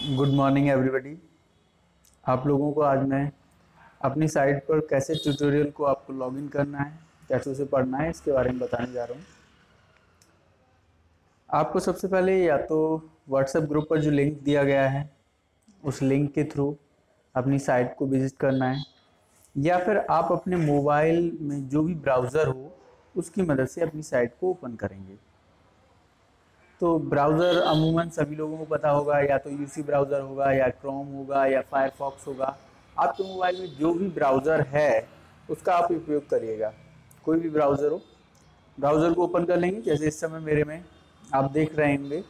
Good morning everybody. आप लोगों को आज मैं अपनी साइट पर कैसे ट्यूटोरियल को आपको लॉगिन करना है, कैसे उसे पढ़ना है, इसके बारे में बताने जा रहा हूँ। आपको सबसे पहले या तो व्हाट्सएप ग्रुप पर जो लिंक दिया गया है, उस लिंक के थ्रू अपनी साइट को विज़िट करना है, या फिर आप अपने मोबाइल में जो भी ब्राउज़र हो, उसकी मदद से अपनी साइट को ओपन करेंगे। तो ब्राउज़र अमूमन सभी लोगों को पता होगा, या तो यूसी ब्राउज़र होगा, या क्रोम होगा, या फायरफॉक्स होगा। आपके मोबाइल में जो भी ब्राउज़र है, उसका आप उपयोग करिएगा। कोई भी ब्राउज़र हो। ब्राउज़र को ओपन कर लेंगे, जैसे इस समय मेरे में आप देख रहे होंगे।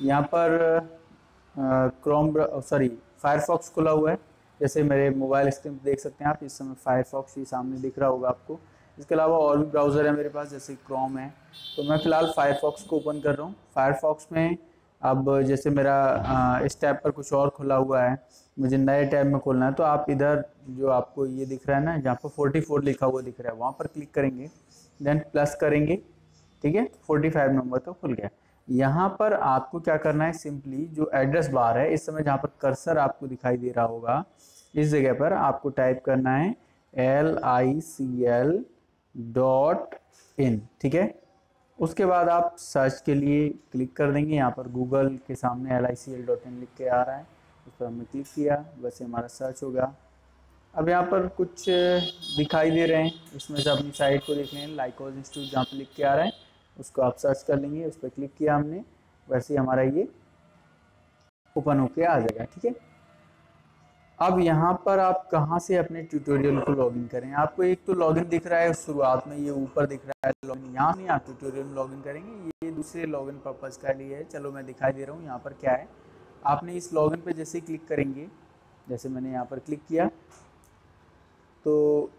यहाँ पर क्रोम सॉरी फायरफॉक्स खुला हुआ है। जैसे मेरे मोबाइल स्क्रीन देख सकते हैं आप, इस समय फायरफॉक्स ही सामने दिख रहा होगा आपको। इसके अलावा और भी ब्राउज़र है मेरे पास, जैसे क्रोम है। तो मैं फ़िलहाल फायरफॉक्स को ओपन कर रहा हूँ। फायरफॉक्स में अब जैसे मेरा इस टैब पर कुछ और खुला हुआ है, मुझे नए टैब में खोलना है तो आप इधर जो आपको ये दिख रहा है ना, जहाँ पर फोर्टी फोर लिखा हुआ दिख रहा है, वहाँ पर क्लिक करेंगे। देन प्लस करेंगे, ठीक है? फोर्टी फाइव नंबर तो खुल गया। यहाँ पर आपको क्या करना है सिंपली जो एड्रेस बार है, इस समय जहाँ पर कर्सर आपको दिखाई दे रहा होगा, इस जगह पर आपको टाइप करना है L I C L dot in, ठीक है? उसके बाद आप सर्च के लिए क्लिक कर देंगे। यहाँ पर गूगल के सामने L I C L dot in लिख के आ रहा है। उस पर हमने क्लिक किया। वैसे हमारा सर्च होगा अब यहाँ पर कुछ दिखाई दे रहे हैं। इसमें से अपनी साइट को देख लें। लाइकोज इंस्टीट्यूट जहाँ पर लिख के आ रहा है। उसको आप सर्च कर लेंगे। उस पर क्लिक किया हमने। वैसे ही हमारा ये ओपन होके आ जाएगा, ठीक है? अब यहाँ पर आप कहाँ से अपने ट्यूटोरियल को लॉगिन करें? आपको एक तो लॉगिन दिख रहा है शुरुआत में, ये ऊपर दिख रहा है लॉगिन यहाँ नहीं आप ट्यूटोरियल में लॉगिन करेंगे। ये दूसरे लॉगिन पर्पज़ का लिए है। चलो मैं दिखाई दे रहा हूँ यहाँ पर क्या है। आपने इस लॉगिन पे जैसे क्लिक करेंगे, जैसे मैंने यहाँ पर क्लिक किया तो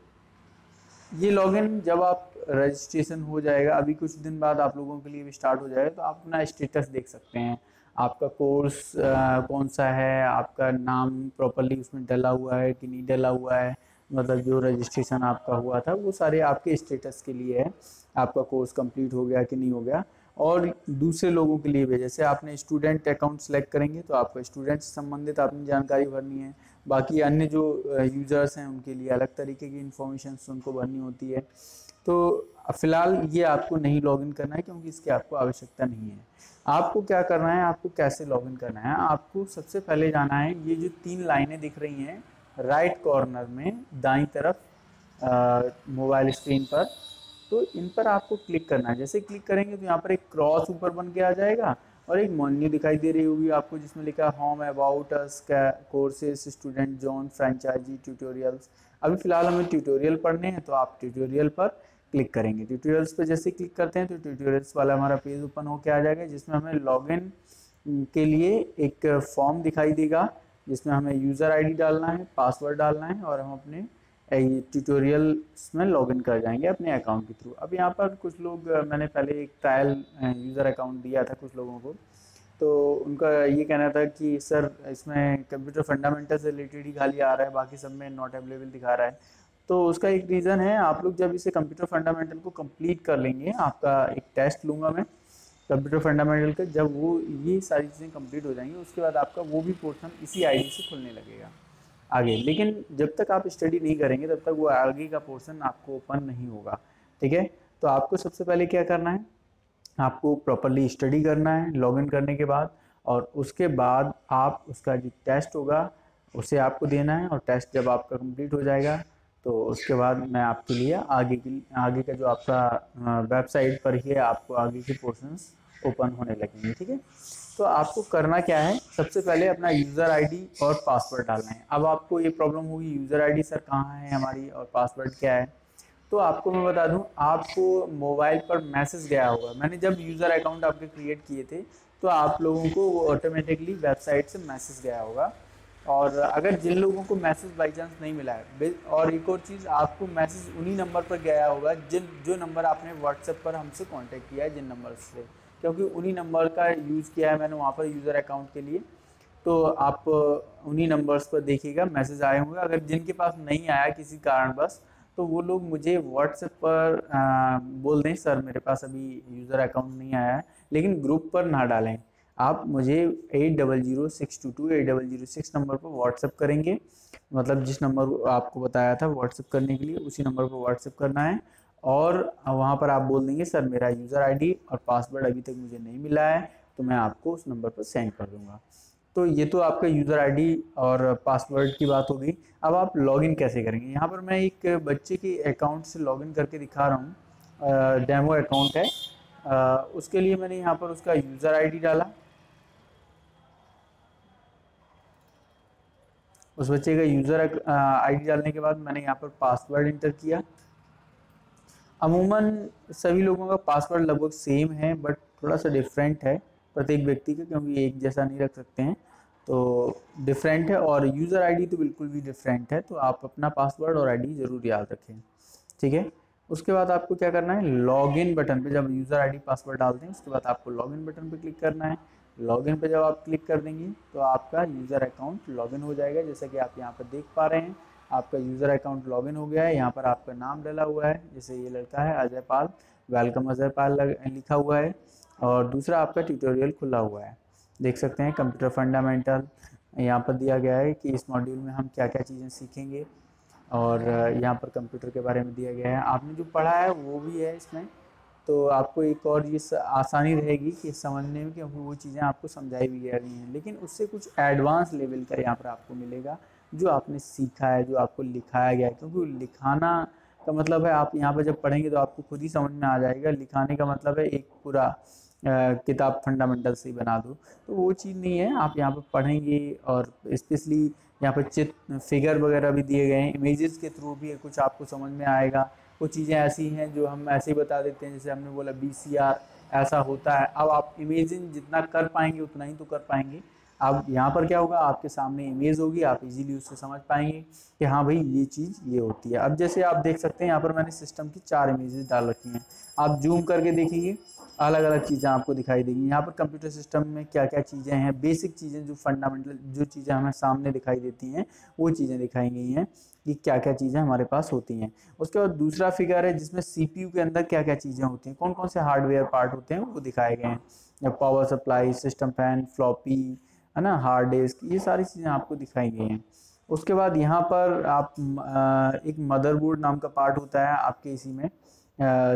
ये लॉगिन जब आप रजिस्ट्रेशन हो जाएगा, अभी कुछ दिन बाद आप लोगों के लिए भी स्टार्ट हो जाएगा तो आप अपना स्टेटस देख सकते हैं। आपका कोर्स कौन सा है? आपका नाम प्रॉपरली उसमें डला हुआ है कि नहीं डला हुआ है? मतलब जो रजिस्ट्रेशन आपका हुआ था, वो सारे आपके स्टेटस के लिए है। आपका कोर्स कंप्लीट हो गया कि नहीं हो गया? और दूसरे लोगों के लिए भी, जैसे आपने स्टूडेंट अकाउंट सेलेक्ट करेंगे तो आपका स्टूडेंट से संबंधित आपने जानकारी भरनी है। बाकी अन्य जो यूज़र्स हैं, उनके लिए अलग तरीके की इन्फॉर्मेशन उनको भरनी होती है। तो फ़िलहाल ये आपको नहीं लॉगिन करना है, क्योंकि इसकी आपको आवश्यकता नहीं है। आपको क्या करना है, आपको कैसे लॉगिन करना है? आपको सबसे पहले जाना है, ये जो तीन लाइनें दिख रही हैं राइट कॉर्नर में, दाई तरफ़ मोबाइल स्क्रीन पर तो इन पर आपको क्लिक करना है। जैसे क्लिक करेंगे तो यहाँ पर एक क्रॉस ऊपर बन के आ जाएगा और एक मेन्यू दिखाई दे रही होगी आपको, जिसमें लिखा है home about us courses student zone franchisee tutorials अभी फ़िलहाल हमें ट्यूटोरियल पढ़ने हैं तो आप ट्यूटोरियल पर क्लिक करेंगे। ट्यूटोरियल्स पर जैसे क्लिक करते हैं तो ट्यूटोरियल्स वाला हमारा पेज ओपन होकर आ जाएगा, जिसमें हमें लॉगिन के लिए एक फॉर्म दिखाई देगा, जिसमें हमें यूज़र आईडी डालना है पासवर्ड डालना है, और हम अपने ट्यूटोरियल्स में लॉगिन कर जाएँगे अपने अकाउंट के थ्रू अब यहाँ पर कुछ लोग मैंने पहले एक ट्रायल यूज़र अकाउंट दिया था कुछ लोगों को। तो उनका ये कहना था कि, सर, इसमें कंप्यूटर फंडामेंटल से रिलेटेड ही खाली आ रहा है, बाकी सब में नॉट अवेलेबल दिखा रहा है। तो उसका एक रीज़न है, आप लोग जब इसे कंप्यूटर फंडामेंटल को कंप्लीट कर लेंगे, आपका एक टेस्ट लूँगा मैं कंप्यूटर फंडामेंटल का, जब वो ये सारी चीज़ें कंप्लीट हो जाएँगी, उसके बाद आपका वो भी पोर्शन इसी आईडी से खुलने लगेगा। आगे। लेकिन जब तक आप स्टडी नहीं करेंगे, तब तक वो आगे का पोर्शन आपको ओपन नहीं होगा। ठीक है? तो आपको सबसे पहले क्या करना है? आपको प्रॉपरली स्टडी करना है लॉगिन करने के बाद, और उसके बाद आप, उसका जो टेस्ट होगा, उसे आपको देना है, और टेस्ट जब आपका कंप्लीट हो जाएगा तो उसके बाद मैं आपके लिए आगे की, आगे का जो आपका वेबसाइट पर ही आपको आगे के पोर्शंस ओपन होने लगेंगे। ठीक है? तो आपको करना क्या है? सबसे पहले अपना यूज़र आईडी और पासवर्ड डालना है। अब आपको ये प्रॉब्लम होगी यूज़र आईडी सर कहाँ है हमारी और पासवर्ड क्या है? तो आपको मैं बता दूँ, आपको मोबाइल पर मैसेज गया होगा। मैंने जब यूज़र अकाउंट आपके क्रिएट किए थे तो आप लोगों को वो ऑटोमेटिकली वेबसाइट से मैसेज गया होगा। और अगर जिन लोगों को मैसेज बाई चांस नहीं मिला है और एक और चीज़, आपको मैसेज उन्हीं नंबर पर गया होगा जिन जो नंबर आपने व्हाट्सएप पर हमसे कांटेक्ट किया है, जिन नंबर से। क्योंकि उन्हीं नंबर का यूज़ किया है मैंने वहाँ पर यूज़र अकाउंट के लिए। तो आप उन्हीं नंबर्स पर देखिएगा मैसेज आए होंगे। अगर जिनके पास नहीं आया किसी कारण बस तो वो लोग मुझे व्हाट्सएप पर आ, बोल दें सर मेरे पास अभी यूज़र अकाउंट नहीं आया है लेकिन ग्रुप पर ना डालें। आप मुझे eight double zero six two two eight double zero six number पर व्हाट्सअप करेंगे। मतलब जिस नंबर आपको बताया था व्हाट्सअप करने के लिए उसी नंबर पर व्हाट्सअप करना है। और वहाँ पर आप बोल देंगे सर मेरा यूज़र आईडी और पासवर्ड अभी तक मुझे नहीं मिला है तो मैं आपको उस नंबर पर सेंड कर दूँगा। तो ये तो आपका यूज़र आईडी और पासवर्ड की बात हो गई। अब आप लॉगिन कैसे करेंगे? यहाँ पर मैं एक बच्चे के अकाउंट से लॉगिन करके दिखा रहा हूँ। डेमो अकाउंट है। आ, उसके लिए मैंने यहाँ पर उसका यूज़र आईडी डाला। उस बच्चे का यूज़र आईडी डालने के बाद मैंने यहाँ पर पासवर्ड इंटर किया। अमूमन सभी लोगों का पासवर्ड लगभग सेम है बट थोड़ा सा डिफरेंट है प्रत्येक व्यक्ति का, क्योंकि एक जैसा नहीं रख सकते हैं। तो डिफरेंट है और यूज़र आईडी तो बिल्कुल भी डिफरेंट है तो आप अपना पासवर्ड और आईडी ज़रूर याद रखें। ठीक है? उसके बाद आपको क्या करना है? लॉगिन बटन पे जब यूज़र आईडी पासवर्ड डालते हैं उसके बाद आपको लॉगिन बटन पे क्लिक करना है। लॉगिन पे जब आप क्लिक कर देंगे तो आपका यूज़र अकाउंट लॉगिन हो जाएगा, जैसा कि आप यहाँ पर देख पा रहे हैं। आपका यूज़र अकाउंट लॉगिन हो गया है, यहाँ पर आपका नाम डला हुआ है, जैसे ये लड़का है अजय पाल वेलकम अजय पाल लिखा हुआ है, और दूसरा आपका ट्यूटोरियल खुला हुआ है। देख सकते हैं कंप्यूटर फंडामेंटल यहाँ पर दिया गया है कि इस मॉड्यूल में हम क्या क्या चीज़ें सीखेंगे, और, यहाँ पर कंप्यूटर के बारे में दिया गया है। आपने जो पढ़ा है, वो भी है इसमें तो आपको एक और ये आसानी रहेगी कि समझने में क्योंकि वो चीज़ें आपको समझाई भी गई हैं, लेकिन उससे कुछ एडवांस लेवल का यहाँ पर आपको मिलेगा। जो आपने सीखा है, जो आपको लिखाया गया है, क्योंकि लिखाना का मतलब है, आप यहाँ पर जब पढ़ेंगे तो आपको खुद ही समझ में आ जाएगा। लिखाने का मतलब है एक पूरा किताब फंडामेंटल से बना दो। तो वो चीज़ नहीं है, आप यहाँ पर पढ़ेंगे और स्पेशली यहाँ पर चित्र फिगर वगैरह भी दिए गए हैं। इमेजेस के थ्रू भी कुछ आपको समझ में आएगा। कुछ चीज़ें ऐसी हैं जो हम ऐसे ही बता देते हैं, जैसे हमने बोला बीसीआर ऐसा होता है। अब आप इमेजिन जितना कर पाएँगे, उतना ही तो कर पाएँगे। अब यहाँ पर क्या होगा? आपके सामने इमेज होगी, आप इजीली उससे समझ पाएँगे कि हाँ भाई, ये चीज़ ये होती है। अब जैसे आप देख सकते हैं, यहाँ पर मैंने सिस्टम की चार इमेजेस डाल रखी हैं। आप जूम करके देखेंगे अलग अलग चीज़ें आपको दिखाई देंगी। यहाँ पर कंप्यूटर सिस्टम में क्या क्या चीज़ें हैं? बेसिक चीज़ें जो फंडामेंटल जो चीज़ें हमें सामने दिखाई देती हैं, वो चीज़ें दिखाई गई हैं कि क्या क्या चीज़ें हमारे पास होती हैं। उसके बाद दूसरा फिगर है जिसमें CPU के अंदर क्या क्या चीज़ें होती हैं कौन कौन से हार्डवेयर पार्ट होते हैं, वो दिखाए गए हैं। Power supply system fan floppy है ना हार्ड डिस्क ये सारी चीज़ें आपको दिखाई गई हैं। उसके बाद यहाँ पर आप एक मदरबोर्ड नाम का पार्ट होता है आपके इसी में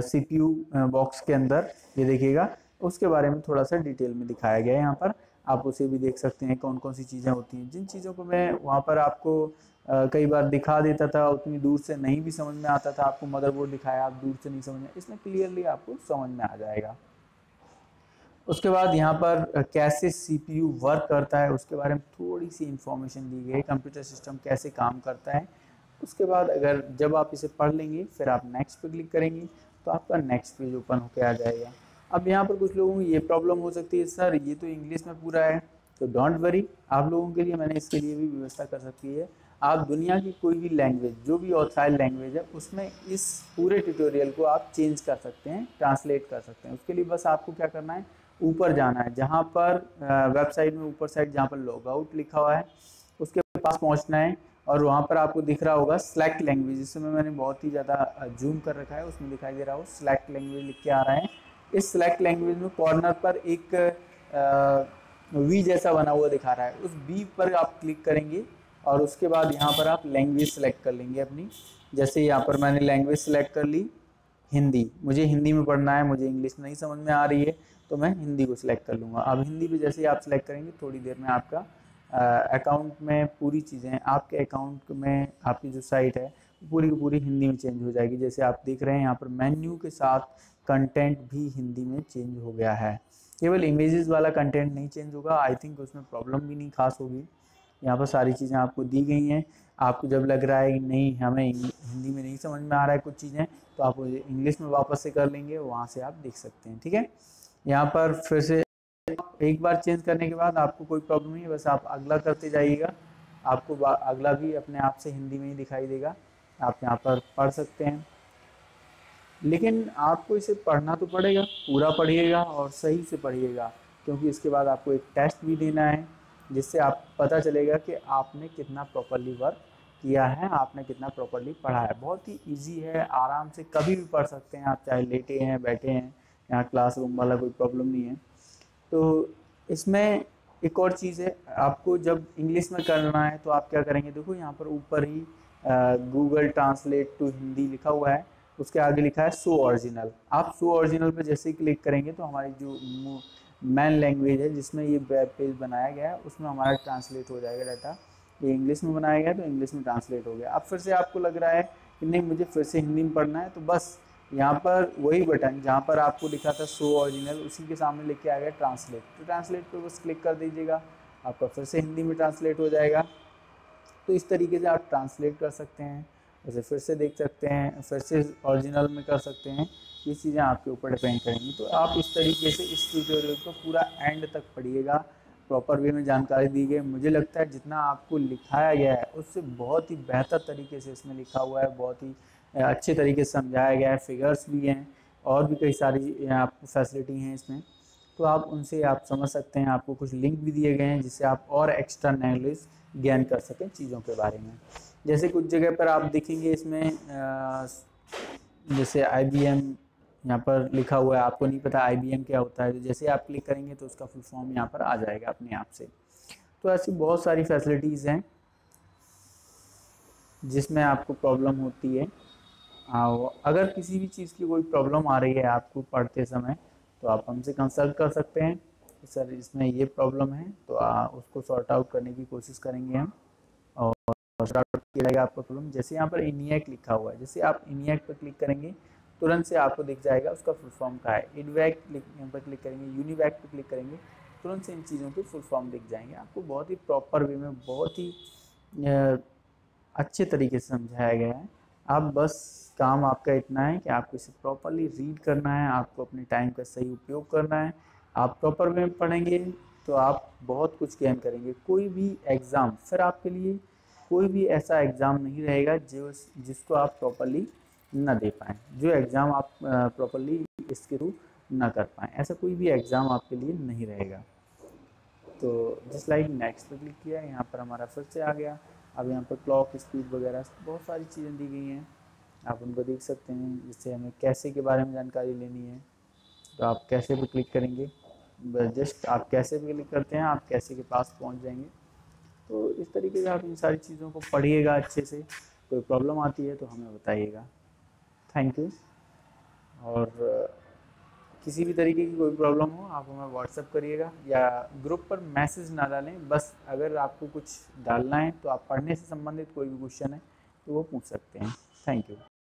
सी पी यू बॉक्स के अंदर, ये देखिएगा। उसके बारे में थोड़ा सा डिटेल में दिखाया गया है यहाँ पर। आप उसे भी देख सकते हैं कौन कौन सी चीज़ें होती हैं। जिन चीज़ों को मैं वहाँ पर आपको कई बार दिखा देता था, उतनी दूर से नहीं भी समझ में आता था, आपको मदरबोर्ड दिखाया, आप दूर से नहीं समझ में इसमें क्लियरली आपको समझ में आ जाएगा। उसके बाद यहाँ पर कैसे सीपीयू वर्क करता है, उसके बारे में थोड़ी सी इंफॉर्मेशन दी गई कंप्यूटर सिस्टम कैसे काम करता है। उसके बाद अगर, जब आप इसे पढ़ लेंगे, फिर आप नेक्स्ट पे क्लिक करेंगे तो आपका नेक्स्ट पेज ओपन होकर आ जाएगा। अब यहाँ पर कुछ लोगों को ये प्रॉब्लम हो सकती है, सर, ये तो इंग्लिश में पूरा है तो डोंट वरी आप लोगों के लिए मैंने इसके लिए भी व्यवस्था कर सकती है। आप दुनिया की कोई भी लैंग्वेज जो भी ऑथराइज लैंग्वेज है, उसमें इस पूरे ट्यूटोरियल को आप चेंज कर सकते हैं ट्रांसलेट कर सकते हैं। उसके लिए बस आपको क्या करना है ऊपर जाना है, जहाँ पर वेबसाइट में ऊपर साइड जहाँ पर लॉग आउट लिखा हुआ है, उसके पास पहुँचना है और वहाँ पर आपको दिख रहा होगा स्लैक्ट लैंग्वेज जिसमें मैंने बहुत ही ज़्यादा जूम कर रखा है, उसमें दिखाई दे रहा हो स्लैक्ट लैंग्वेज लिख के आ रहा है। इस स्लैक्ट लैंग्वेज में कॉर्नर पर एक वी जैसा बना हुआ दिखा रहा है, उस बी पर आप क्लिक करेंगे और उसके बाद यहाँ पर आप लैंग्वेज सेलेक्ट कर लेंगे अपनी। जैसे यहाँ पर मैंने लैंग्वेज सेलेक्ट कर ली, हिंदी, मुझे हिंदी में पढ़ना है, मुझे इंग्लिश नहीं समझ में आ रही है तो मैं हिंदी को सिलेक्ट कर लूँगा। अब हिंदी पे जैसे ही आप सिलेक्ट करेंगे, थोड़ी देर में आपका अकाउंट में पूरी चीज़ें, आपके अकाउंट में आपकी जो साइट है पूरी की पूरी हिंदी में चेंज हो जाएगी। जैसे आप देख रहे हैं, यहाँ पर मेन्यू के साथ कंटेंट भी हिंदी में चेंज हो गया है। केवल इमेजेस वाला कंटेंट नहीं चेंज होगा। आई थिंक उसमें प्रॉब्लम भी नहीं खास होगी। यहाँ पर सारी चीज़ें आपको दी गई हैं। आपको जब लग रहा है कि नहीं, हमें हिंदी में नहीं समझ में आ रहा है कुछ चीज़ें तो आप इंग्लिश में वापस से कर लेंगे, वहाँ से आप देख सकते हैं, ठीक है? यहाँ पर फिर से एक बार चेंज करने के बाद आपको कोई प्रॉब्लम नहीं है, बस आप अगला करते जाइएगा। आपको अगला भी अपने आप से हिंदी में ही दिखाई देगा। आप यहाँ पर पढ़ सकते हैं। लेकिन आपको इसे पढ़ना तो पड़ेगा, पूरा पढ़िएगा और सही से पढ़िएगा, क्योंकि इसके बाद आपको एक टेस्ट भी देना है, जिससे आप पता चलेगा कि आपने कितना प्रॉपरली वर्क किया है, आपने कितना प्रॉपरली पढ़ा है। बहुत ही इजी है, आराम से कभी भी पढ़ सकते हैं आप, चाहे लेटे हैं, बैठे हैं। यहाँ क्लासरूम वाला कोई प्रॉब्लम नहीं है। तो इसमें एक और चीज़ है, आपको जब इंग्लिश में करना है तो आप क्या करेंगे? देखो यहाँ पर ऊपर ही गूगल ट्रांसलेट टू हिंदी लिखा हुआ है, उसके आगे लिखा है सो ओरिजिनल आप सो ओरिजिनल पर जैसे ही क्लिक करेंगे तो हमारी जो मैन लैंग्वेज है, जिसमें ये वेब पेज बनाया गया है, उसमें हमारा ट्रांसलेट हो जाएगा डाटा ये इंग्लिश में बनाया गया तो इंग्लिश में ट्रांसलेट हो गया। अब फिर से आपको लग रहा है कि नहीं, मुझे फिर से हिंदी में पढ़ना है तो बस यहाँ पर वही बटन जहाँ पर आपको लिखा था शो ओरिजिनल, उसी के सामने लिख के आ गया ट्रांसलेट। तो ट्रांसलेट पर बस क्लिक कर दीजिएगा, आपका फिर से हिंदी में ट्रांसलेट हो जाएगा। तो इस तरीके से आप ट्रांसलेट कर सकते हैं, उसे फिर से देख सकते हैं, फिर से ओरिजिनल में कर सकते हैं। ये चीज़ें आपके ऊपर डिपेंड करेंगी। तो आप इस तरीके से इस ट्यूटोरियल को पूरा एंड तक पढ़िएगा। प्रॉपर वे में जानकारी दी गई। मुझे लगता है जितना आपको लिखाया गया है, उससे बहुत ही बेहतर तरीके से इसमें लिखा हुआ है, बहुत ही अच्छे तरीके से समझाया गया है। फिगर्स भी हैं, और भी कई सारी आपको फैसिलिटी हैं इसमें। तो आप उनसे आप समझ सकते हैं, आपको कुछ लिंक भी दिए गए हैं, जिससे आप और एक्स्ट्रा नॉलेज ज्ञान कर सकें चीज़ों के बारे में। जैसे कुछ जगह पर आप देखेंगे इसमें जैसे आई बी एम यहाँ पर लिखा हुआ है आपको नहीं पता आई बी एम क्या होता है तो जैसे आप क्लिक करेंगे तो उसका फुल फॉर्म यहाँ पर आ जाएगा अपने आप से। तो ऐसी बहुत सारी फैसिलिटीज़ हैं जिसमें आपको प्रॉब्लम होती है। अगर किसी भी चीज़ की कोई प्रॉब्लम आ रही है आपको पढ़ते समय तो आप हमसे कंसल्ट कर सकते हैं। सर इसमें ये प्रॉब्लम है तो आ, उसको सॉर्ट आउट करने की कोशिश करेंगे हम। और सॉर्ट आउट किया जाएगा आपका प्रॉब्लम जैसे यहाँ पर इनियक लिखा हुआ है जैसे आप इनियक पर क्लिक करेंगे तुरंत से आपको दिख जाएगा, उसका फुल फॉर्म का है? इनवैक पर क्लिक करेंगे यूनिवैक पर क्लिक करेंगे, तुरंत से इन चीज़ों के फुल फॉर्म दिख जाएँगे। आपको बहुत ही प्रॉपर वे में, बहुत ही अच्छे तरीके से समझाया गया है। आप बस काम आपका इतना है कि आपको इसे प्रॉपरली रीड करना है, आपको अपने टाइम का सही उपयोग करना है। आप प्रॉपर वे में पढ़ेंगे तो आप बहुत कुछ गेन करेंगे। कोई भी एग्ज़ाम फिर आपके लिए कोई भी ऐसा एग्ज़ाम नहीं रहेगा जो जिसको आप प्रॉपरली ना दे पाएँ, जो एग्ज़ाम आप प्रॉपरली इसके थ्रू ना कर पाएँ। ऐसा कोई भी एग्ज़ाम आपके लिए नहीं रहेगा। तो जिस लाइक नेक्स्ट पर क्लिक किया, यहाँ पर हमारा फिर से आ गया। अब यहाँ पर क्लॉक स्पीड वगैरह, बहुत सारी चीज़ें दी गई हैं। आप उनको देख सकते हैं, जिससे हमें कैसे के बारे में जानकारी लेनी है। तो आप कैसे पे क्लिक करेंगे जस्ट आप कैसे पे क्लिक करते हैं, आप कैसे के पास पहुँच जाएँगे। तो इस तरीके से आप इन सारी चीज़ों को पढ़िएगा अच्छे से। कोई प्रॉब्लम आती है तो हमें बताइएगा। थैंक यू और किसी भी तरीके की कोई प्रॉब्लम हो, आप हमें व्हाट्सअप करिएगा या ग्रुप पर मैसेज ना डालें। बस अगर आपको कुछ डालना है तो आप पढ़ने से संबंधित कोई भी क्वेश्चन है तो वो पूछ सकते हैं। Thank you